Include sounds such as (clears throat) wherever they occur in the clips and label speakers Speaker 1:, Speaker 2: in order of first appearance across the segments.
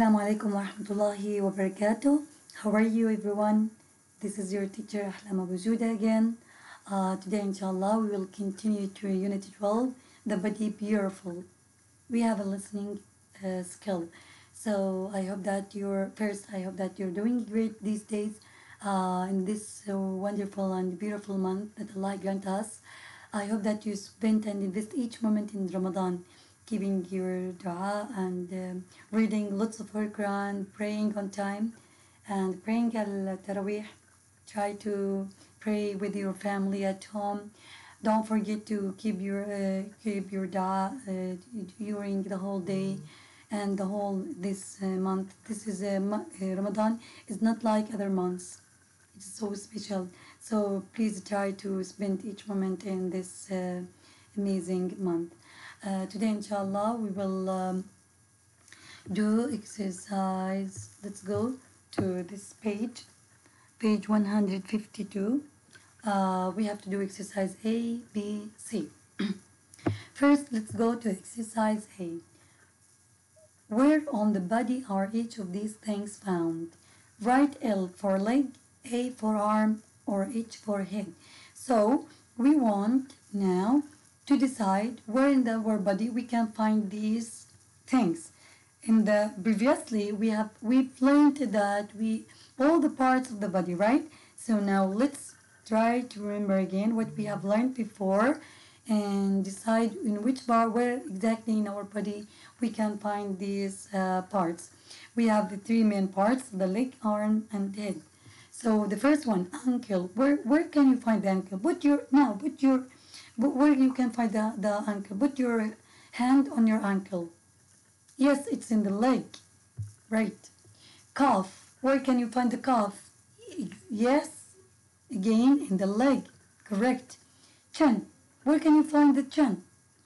Speaker 1: Assalamu alaikum wa rahmatullahi wa barakatuh. How are you everyone? This is your teacher Ahlam Abu Zuda again. Uh, today inshallah we will continue to Unit 12, the body beautiful. We have a listening uh, skill. So I hope that you're, first I hope that you're doing great these days uh, in this uh, wonderful and beautiful month that Allah grant us. I hope that you spend and invest each moment in Ramadan giving your dua and um, reading lots of Quran, praying on time, and praying al Taraweeh. Try to pray with your family at home. Don't forget to keep your uh, keep your dua uh, during the whole day and the whole this uh, month. This is a Ramadan. It's not like other months. It's so special. So please try to spend each moment in this uh, amazing month. Uh, today inshallah we will um, do exercise. Let's go to this page page 152 uh, we have to do exercise A B C. (clears throat) First let's go to exercise A. Where on the body are each of these things found? Write L for leg A for arm or H for head. So we want now to decide where in the, our body we can find these things. In the previously we have we learned that we all the parts of the body, right? So now let's try to remember again what we have learned before and decide in which part where exactly in our body we can find these uh, parts. We have the three main parts, the leg, arm, and head. So the first one, ankle. Where where can you find the ankle? Put your now put your but where you can find the, the ankle. Put your hand on your ankle. Yes, it's in the leg. Right. Calf. Where can you find the calf? Yes. Again, in the leg. Correct. Chin. Where can you find the chin?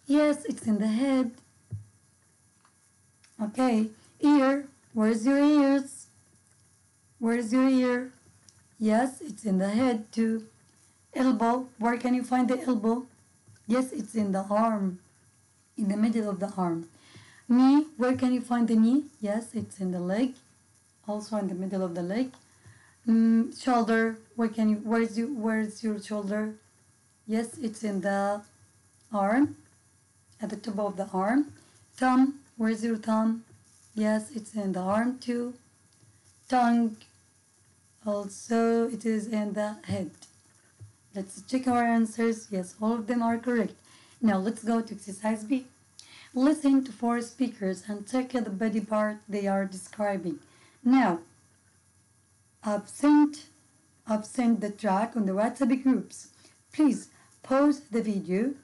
Speaker 1: Yes, it's in the head. Okay. Ear. Where's your ears? Where's your ear? Yes, it's in the head too. Elbow. Where can you find the elbow? Yes, it's in the arm, in the middle of the arm. Knee, where can you find the knee? Yes, it's in the leg, also in the middle of the leg. Mm, shoulder, where can you, where's you, where's your shoulder? Yes, it's in the arm, at the top of the arm. Thumb, where's your thumb? Yes, it's in the arm too. Tongue, also it is in the head. Let's check our answers. Yes, all of them are correct. Now let's go to exercise B. Listen to four speakers and check the body part they are describing. Now, I've sent, I've sent the track on the WhatsApp groups. Please pause the video,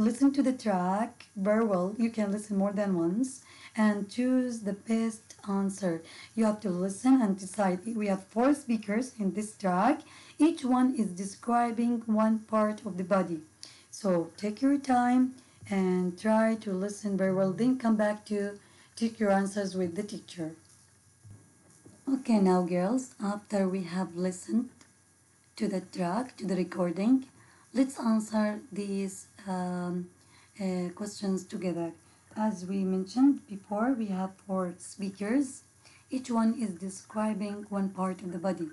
Speaker 1: listen to the track very well. You can listen more than once and choose the best answer. You have to listen and decide. We have four speakers in this track each one is describing one part of the body. So take your time and try to listen very well. Then come back to take your answers with the teacher. Okay, now girls, after we have listened to the track, to the recording, let's answer these um, uh, questions together. As we mentioned before, we have four speakers. Each one is describing one part of the body.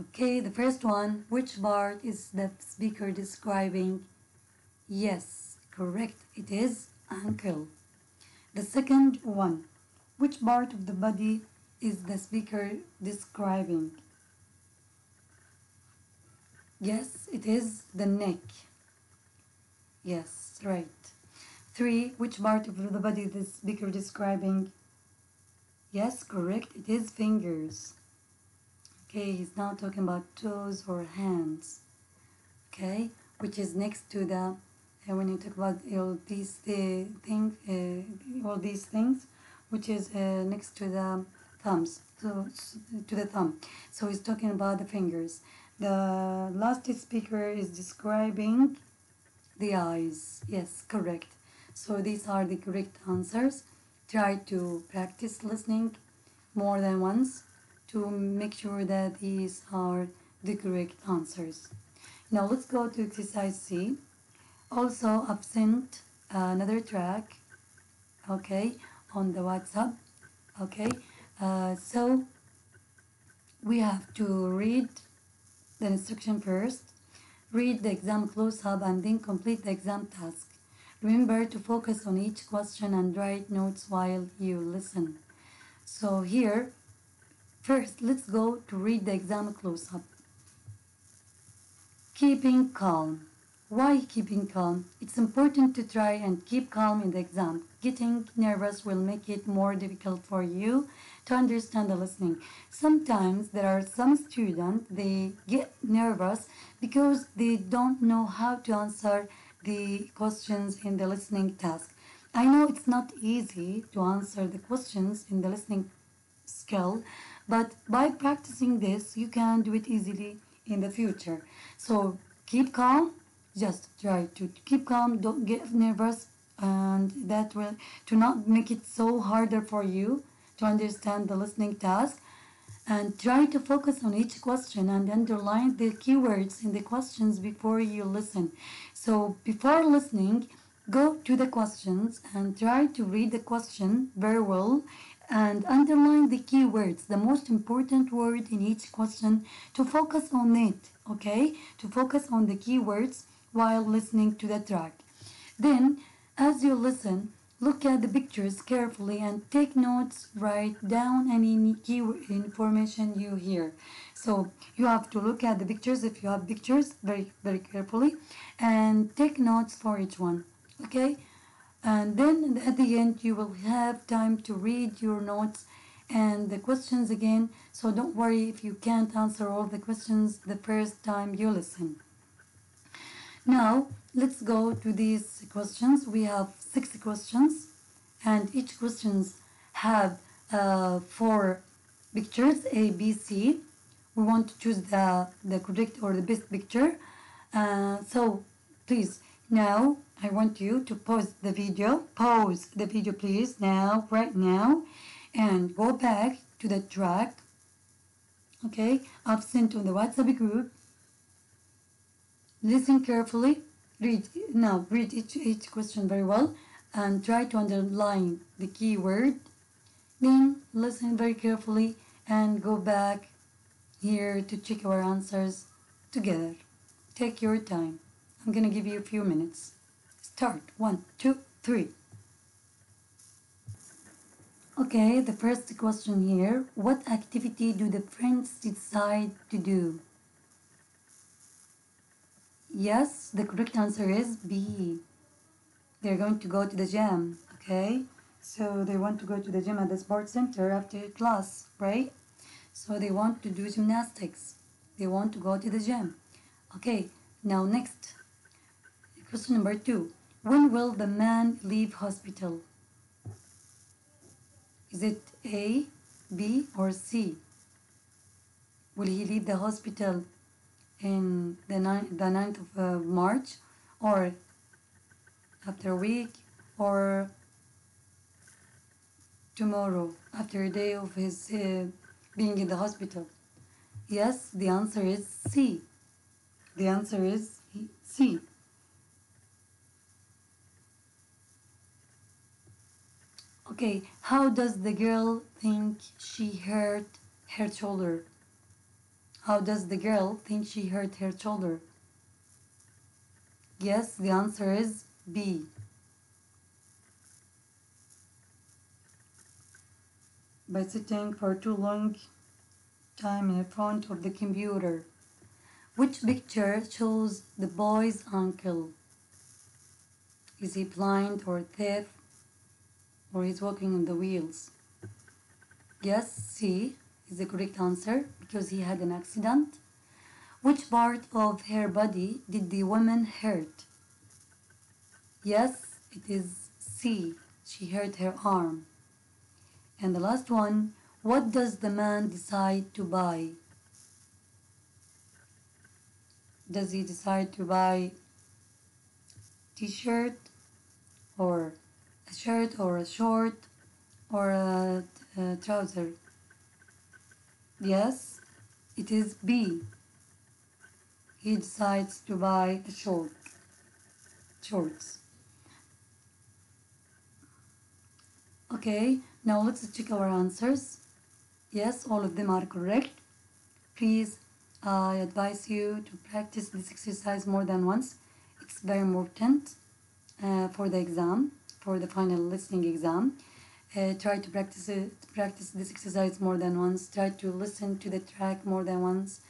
Speaker 1: Okay, the first one, which part is the speaker describing? Yes, correct, it is ankle. The second one, which part of the body is the speaker describing? Yes, it is the neck. Yes, right. Three, which part of the body is the speaker describing? Yes, correct, it is fingers. Okay, he's now talking about toes or hands. Okay, which is next to the uh, when you talk about all these uh, things, uh, all these things, which is uh, next to the thumbs, so to the thumb. So he's talking about the fingers. The last speaker is describing the eyes. Yes, correct. So these are the correct answers. Try to practice listening more than once to make sure that these are the correct answers. Now let's go to exercise C. Also, I've another track, okay, on the WhatsApp, okay. Uh, so we have to read the instruction first, read the exam close up, and then complete the exam task. Remember to focus on each question and write notes while you listen. So here, first let's go to read the exam close up. Keeping calm. Why keeping calm? It's important to try and keep calm in the exam. Getting nervous will make it more difficult for you to understand the listening. Sometimes there are some students they get nervous because they don't know how to answer the questions in the listening task. I know it's not easy to answer the questions in the listening skill, but by practicing this, you can do it easily in the future. So keep calm, just try to keep calm, don't get nervous, and that will to not make it so harder for you to understand the listening task. And try to focus on each question and underline the keywords in the questions before you listen. So before listening, go to the questions and try to read the question very well and underline the keywords, the most important word in each question to focus on it, okay? To focus on the keywords while listening to the track. Then, as you listen, look at the pictures carefully and take notes, write down any key information you hear. So you have to look at the pictures if you have pictures very, very carefully and take notes for each one, okay? And then at the end, you will have time to read your notes and the questions again. So don't worry if you can't answer all the questions the first time you listen. Now, let's go to these questions. We have six questions and each questions have uh, four pictures A, B, C. We want to choose the, the correct or the best picture. Uh, so please, now I want you to pause the video. Pause the video please now, right now. And go back to the track. Okay, I've sent on the WhatsApp group Listen carefully. Read now. Read each each question very well, and try to underline the key word. Then listen very carefully and go back here to check our answers together. Take your time. I'm gonna give you a few minutes. Start. One, two, three. Okay, the first question here. What activity do the friends decide to do? Yes, the correct answer is B. They're going to go to the gym, okay? So they want to go to the gym at the sports center after class, right? So they want to do gymnastics. They want to go to the gym. Okay, now next. Question number two. When will the man leave hospital? Is it A, B, or C? Will he leave the hospital in the 9th, the 9th of uh, March or after a week or tomorrow after a day of his uh, being in the hospital? Yes, the answer is C. The answer is C. Okay, how does the girl think she hurt her shoulder? How does the girl think she hurt her shoulder? Yes, the answer is B. By sitting for too long time in front of the computer. Which picture shows the boy's uncle? Is he blind or deaf? Or he's walking on the wheels? Yes, C is the correct answer because he had an accident. Which part of her body did the woman hurt? Yes, it is C. She hurt her arm. And the last one, what does the man decide to buy? Does he decide to buy t-shirt or a shirt or a short or a, a trouser? Yes, it is B. He decides to buy a short, shorts. Okay, now let's check our answers. yes all of them are correct please I advise you to practice this exercise more than once it's very important uh, for the exam for the final listening exam uh, try to practice it practice this exercise more than once try to listen to the track more than once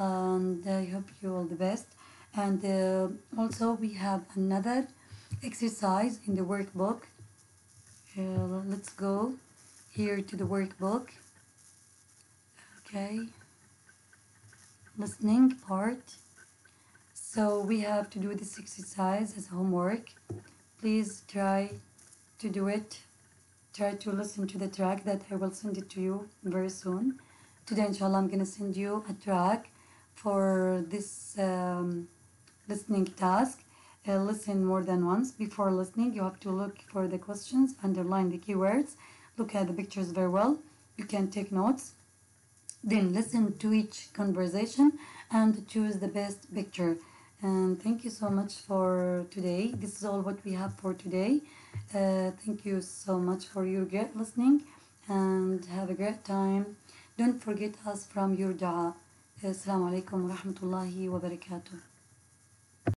Speaker 1: and I hope you all the best. And uh, also we have another exercise in the workbook. Uh, let's go here to the workbook. Okay. Listening part. So we have to do this exercise as homework. Please try to do it try to listen to the track that I will send it to you very soon. Today inshallah I'm gonna send you a track for this um, listening task. Uh, listen more than once. Before listening you have to look for the questions underline the keywords look at the pictures very well. You can take notes. Then listen to each conversation and choose the best picture. And thank you so much for today. This is all what we have for today uh, thank you so much for your great listening and have a great time. Don't forget us from your dua. Assalamu alaikum wa rahmatullahi wa barakatuh